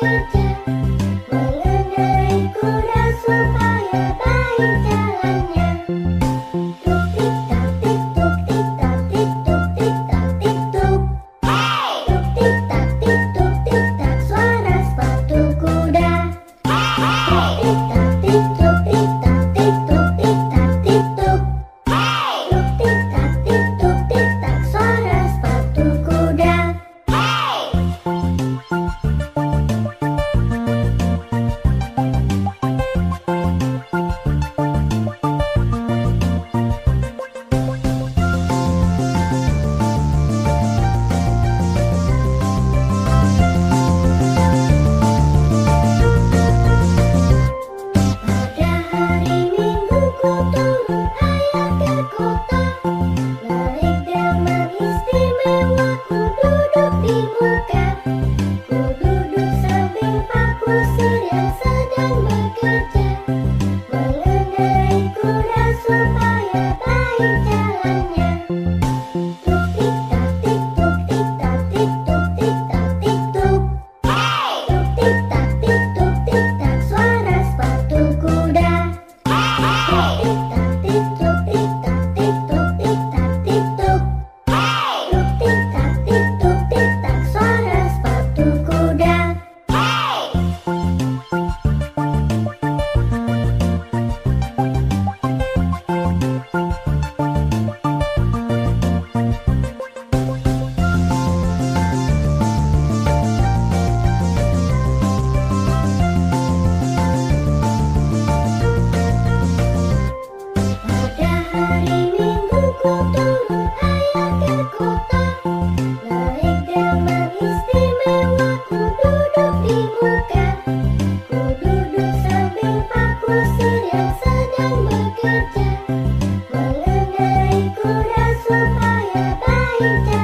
good. Thank you.